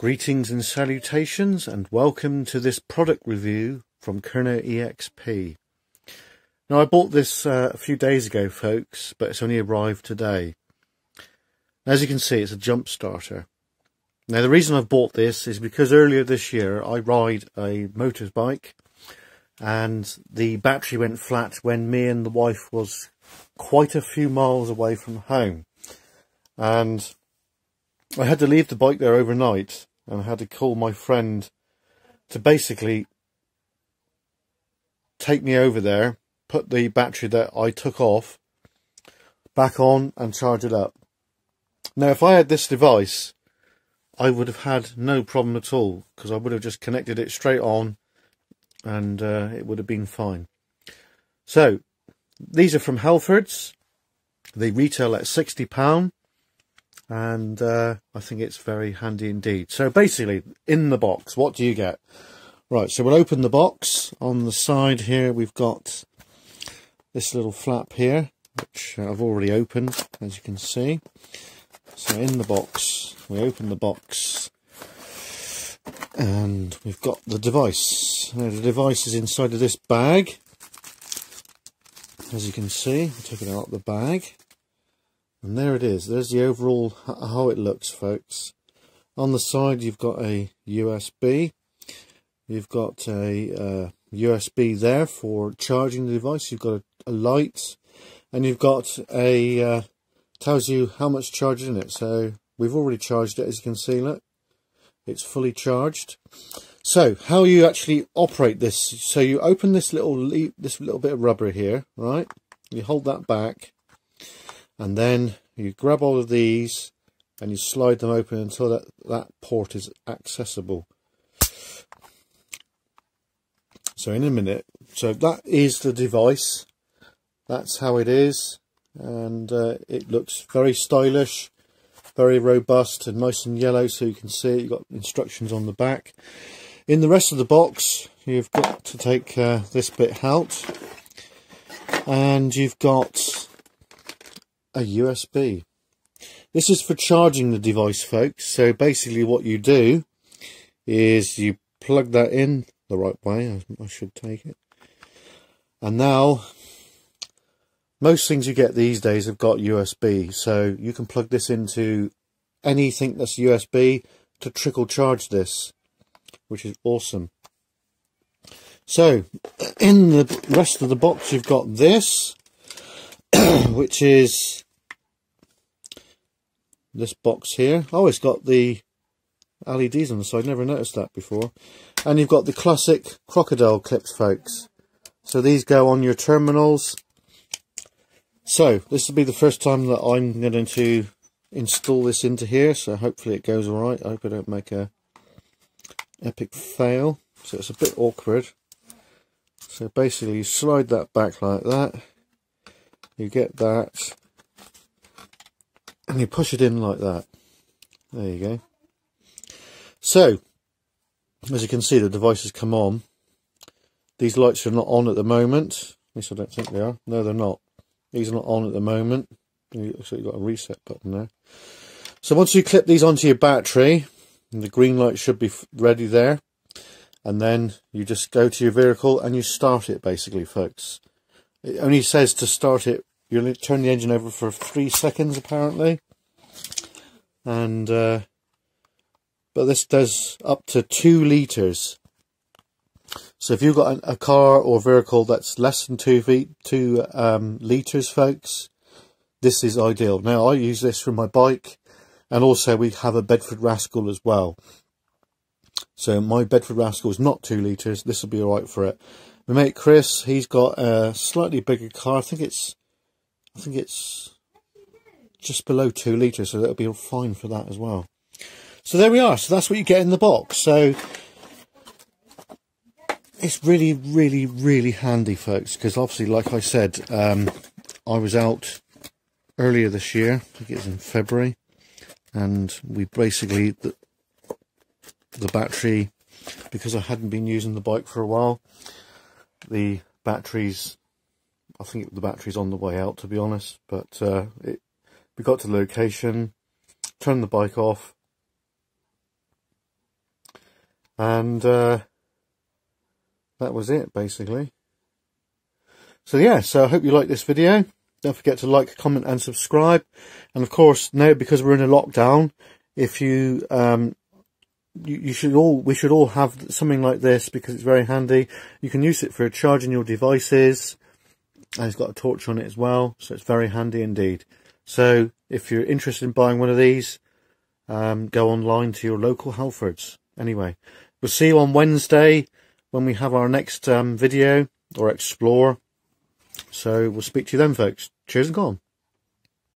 Greetings and salutations and welcome to this product review from Kernow EXP. Now I bought this uh, a few days ago folks, but it's only arrived today. As you can see it's a jump starter. Now the reason I've bought this is because earlier this year I ride a motorbike and the battery went flat when me and the wife was quite a few miles away from home. And I had to leave the bike there overnight and I had to call my friend to basically take me over there, put the battery that I took off back on and charge it up. Now, if I had this device, I would have had no problem at all because I would have just connected it straight on and uh, it would have been fine. So, these are from Halfords. They retail at £60 and uh, I think it's very handy indeed. So basically, in the box, what do you get? Right, so we'll open the box. On the side here, we've got this little flap here, which I've already opened, as you can see. So in the box, we open the box, and we've got the device. Now the device is inside of this bag. As you can see, I'll it out of the bag. And there it is. There's the overall how it looks, folks. On the side, you've got a USB. You've got a uh, USB there for charging the device. You've got a, a light, and you've got a uh, tells you how much charge is in it. So we've already charged it, as you can see. Look, it's fully charged. So how you actually operate this? So you open this little this little bit of rubber here, right? You hold that back and then you grab all of these and you slide them open until that, that port is accessible. So in a minute, so that is the device. That's how it is. And uh, it looks very stylish, very robust and nice and yellow so you can see it. You've got instructions on the back. In the rest of the box, you've got to take uh, this bit out. And you've got a USB. This is for charging the device, folks. So basically what you do is you plug that in the right way. I should take it. And now, most things you get these days have got USB. So you can plug this into anything that's USB to trickle charge this, which is awesome. So, in the rest of the box, you've got this, which is this box here. Oh, it's got the LEDs on the side. Never noticed that before. And you've got the classic crocodile clips, folks. So these go on your terminals. So this will be the first time that I'm going to install this into here. So hopefully it goes all right. I hope I don't make a epic fail. So it's a bit awkward. So basically you slide that back like that. You get that and you push it in like that. There you go. So, as you can see, the device has come on. These lights are not on at the moment. At least I don't think they are. No, they're not. These are not on at the moment. Like you've got a reset button there. So once you clip these onto your battery, the green light should be ready there. And then you just go to your vehicle and you start it, basically, folks. It only says to start it you turn the engine over for three seconds apparently. And, uh, but this does up to two litres. So if you've got a, car or vehicle that's less than two feet, two um, litres, folks, this is ideal. Now I use this for my bike, and also we have a Bedford Rascal as well. So my Bedford Rascal is not two litres. This will be alright for it. My mate Chris, he's got a slightly bigger car. I think it's I think it's just below two litres, so that'll be fine for that as well. So there we are. So that's what you get in the box. So it's really, really, really handy, folks, because obviously, like I said, um, I was out earlier this year. I think it was in February, and we basically the, the battery because I hadn't been using the bike for a while. The batteries I think the battery's on the way out, to be honest. But uh, it, we got to the location, turned the bike off, And uh, that was it, basically. So yeah, so I hope you like this video. Don't forget to like, comment and subscribe. And of course, now because we're in a lockdown, if you, um, you, you should all, we should all have something like this because it's very handy. You can use it for charging your devices. And it's got a torch on it as well. So it's very handy indeed. So if you're interested in buying one of these, um, go online to your local Halfords. Anyway, we'll see you on Wednesday when we have our next um, video or explore. So we'll speak to you then, folks. Cheers and go on.